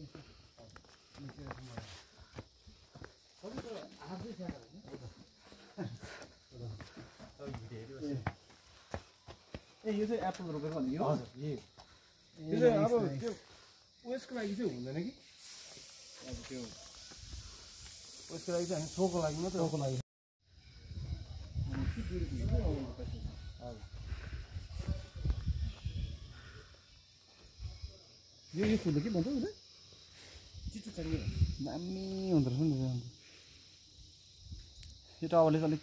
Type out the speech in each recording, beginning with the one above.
ए यो चाहिँ एप्पल रोपेको भने यो हजुर यही यो चाहिँ अब त्यो उयसको लागि चाहिँ हुँदैन कि अब त्यो उयसको लागि चाहिँ हामी सोको लागि मात्रै टाउको लागि यो यो फुल के भन्छ उसले दामी हुँदो रहेछ नि त अन्त। यो टावरले चाहिँ अलिक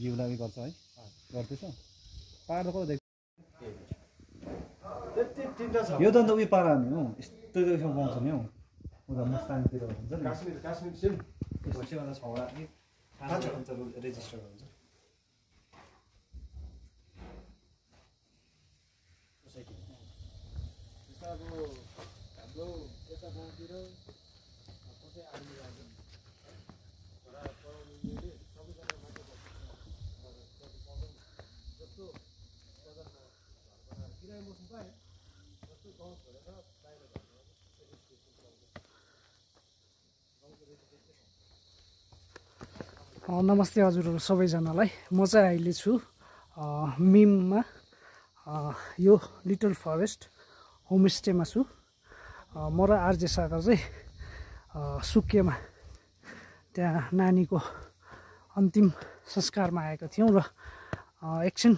घिउ लागि गर्छ है। गर्दैछ। पाहाड त कता छ यो त अन्त उयो पारा नि हौ। यस्तो पाउँछ नि हौ। उता मुस्ताङतिर हुन्छ नि। काश्मीर काश्मीर सेम। छवटा रेजिस्टर हुन्छ अब हाम्रो यता गाउँतिर नमस्ते हजुरहरू सबैजनालाई। म चाहिँ अहिले छु मिममा यो लिटल फरेस्ट होमस्टेमा छु। म र आरजे सागर चाहिँ अ, सुकियामा त्यहाँ नानीको अन्तिम संस्कारमा आएका थियौँ र एकछिन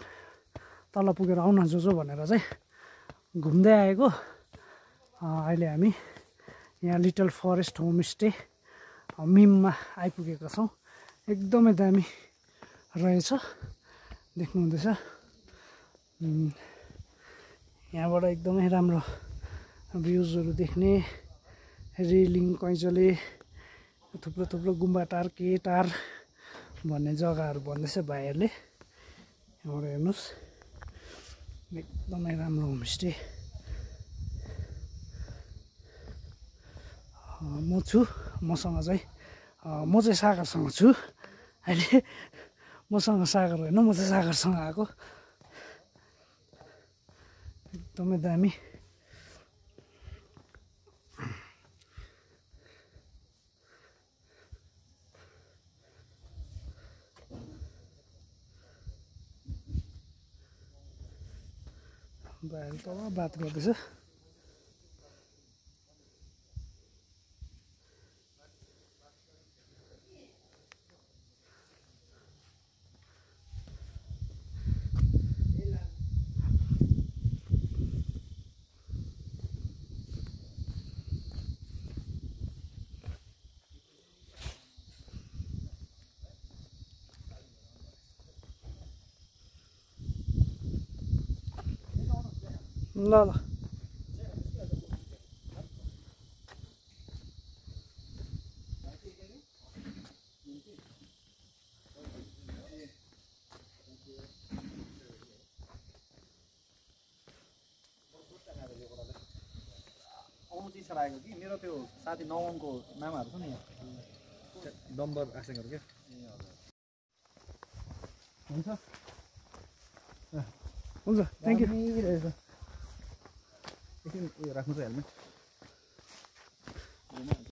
तल पुगेर आउन जो जो भनेर चाहिँ घुम्दै आएको। अहिले हामी यहाँ लिटल फरेस्ट होमस्टे मिममा आइपुगेका छौँ। एकदमै दामी रहेछ देख्नुहुँदैछ यहाँबाट एकदमै राम्रो भ्युजहरू देख्ने रेलिङ कैँचले थुप्रो थुप्रो गुम्बा टार के टार भन्ने जग्गाहरू भन्दैछ भाइहरूले। यहाँबाट हेर्नुहोस्। एकदमै राम्रो होमस्टे। म छु। मसँग चाहिँ म चाहिँ सागरसँग छु। अहिले मसँग सागर होइन म चाहिँ सागरसँग आएको। एकदमै दामी। भाइहरू तल बात गर्दैछ ल ल। लागेको कि मेरो त्यो साथी नवङको मामाहरू छ नि डम्बर आसेङहरू क्या हुन्छ? हुन्छ थ्याङ्क यू एकछिन उयो राख्नु चाहिँ हेलमेट